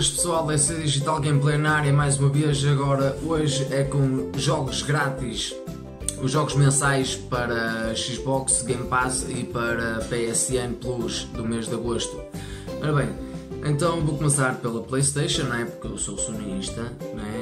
Boas pessoal, essa Digital Gameplay na área mais uma vez. Agora, hoje é com jogos grátis, os jogos mensais para Xbox, Game Pass e para PSN Plus do mês de agosto. Ora bem, então vou começar pela PlayStation, não é? Porque eu sou sonista, não é?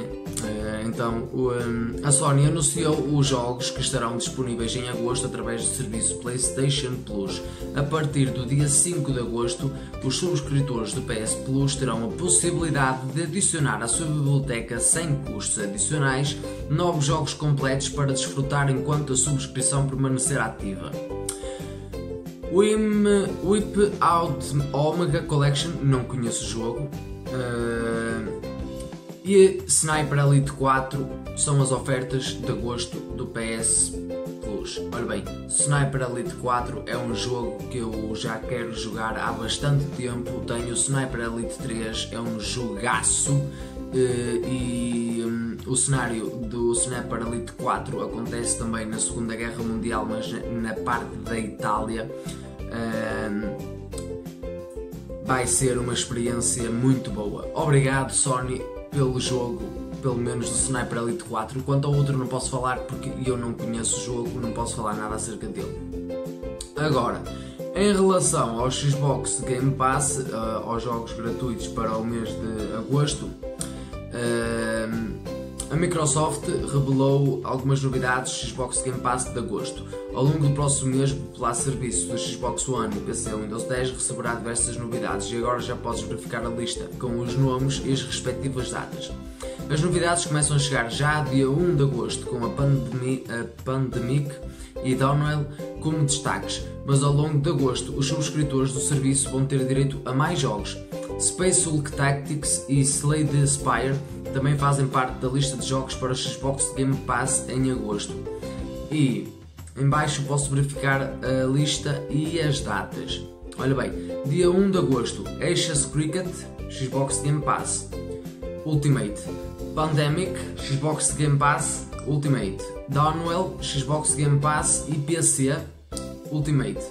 Então um, a Sony anunciou os jogos que estarão disponíveis em agosto através do serviço PlayStation Plus. A partir do dia 5 de agosto, os subscritores do PS Plus terão a possibilidade de adicionar à sua biblioteca sem custos adicionais novos jogos completos para desfrutar enquanto a subscrição permanecer ativa. Whip Out Omega Collection, não conheço o jogo. Uh, e Sniper Elite 4 são as ofertas de agosto do PS Plus. Olha bem, Sniper Elite 4 é um jogo que eu já quero jogar há bastante tempo. Tenho Sniper Elite 3, é um jogaço. Eh, e um, o cenário do Sniper Elite 4 acontece também na Segunda Guerra Mundial, mas na parte da Itália. Um, vai ser uma experiência muito boa. Obrigado, Sony, pelo jogo, pelo menos do Sniper Elite 4. Quanto ao outro não posso falar porque eu não conheço o jogo, não posso falar nada acerca dele. Agora, em relação ao Xbox Game Pass, uh, aos jogos gratuitos para o mês de agosto, uh, a Microsoft revelou algumas novidades Xbox Game Pass de agosto. Ao longo do próximo mês, o popular serviço do Xbox One e PC Windows 10 receberá diversas novidades e agora já podes verificar a lista com os nomes e as respectivas datas. As novidades começam a chegar já dia 1 de agosto com a, Pandemi a Pandemic e Downwell como destaques, mas ao longo de agosto os subscritores do serviço vão ter direito a mais jogos. Space Hulk Tactics e Slay the Spire também fazem parte da lista de jogos para o Xbox Game Pass em agosto. E em baixo posso verificar a lista e as datas. Olha bem, dia 1 de agosto, Ashes Cricket, Xbox Game Pass, Ultimate, Pandemic, Xbox Game Pass, Ultimate, Downwell, Xbox Game Pass e PC, Ultimate.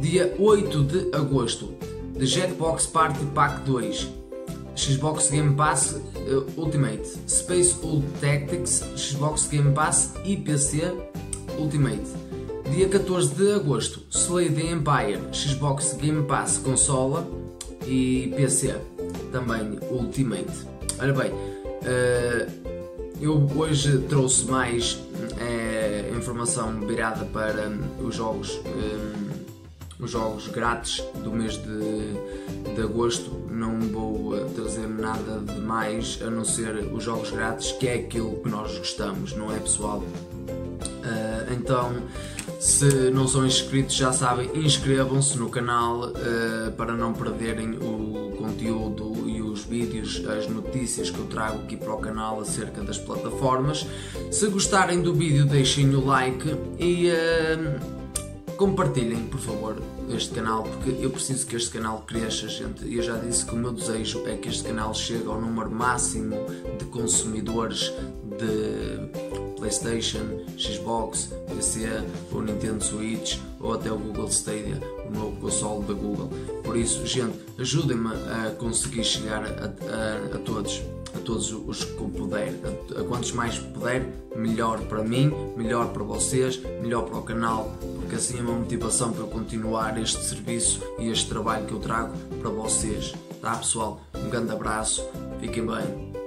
Dia 8 de agosto, The Jetbox Party Pack 2, Xbox Game Pass uh, Ultimate, Space Ult Tactics, Xbox Game Pass e PC Ultimate. Dia 14 de agosto, Slay the Empire, Xbox Game Pass consola e PC, também Ultimate. Olha bem, eu hoje trouxe mais uh, informação virada para um, os jogos. Um, os jogos grátis do mês de, de agosto. Não vou eh, trazer nada de mais a não ser os jogos grátis, que é aquilo que nós gostamos, não é pessoal? Então, se não são inscritos, já sabem, inscrevam-se no canal uh, para não perderem o conteúdo e os vídeos, as notícias que eu trago aqui para o canal acerca das plataformas. Se gostarem do vídeo, deixem o like e. Uh, compartilhem, por favor, este canal, porque eu preciso que este canal cresça, gente. Eu já disse que o meu desejo é que este canal chegue ao número máximo de consumidores de PlayStation, Xbox, PC, ou Nintendo Switch, ou até o Google Stadia, o novo console da Google. Por isso, gente, ajudem-me a conseguir chegar a, a, a todos a todos os que puder, a, quantos mais puder, melhor para mim, melhor para vocês, melhor para o canal, porque assim é uma motivação para eu continuar este serviço e este trabalho que eu trago para vocês. Tá pessoal? Um grande abraço, fiquem bem.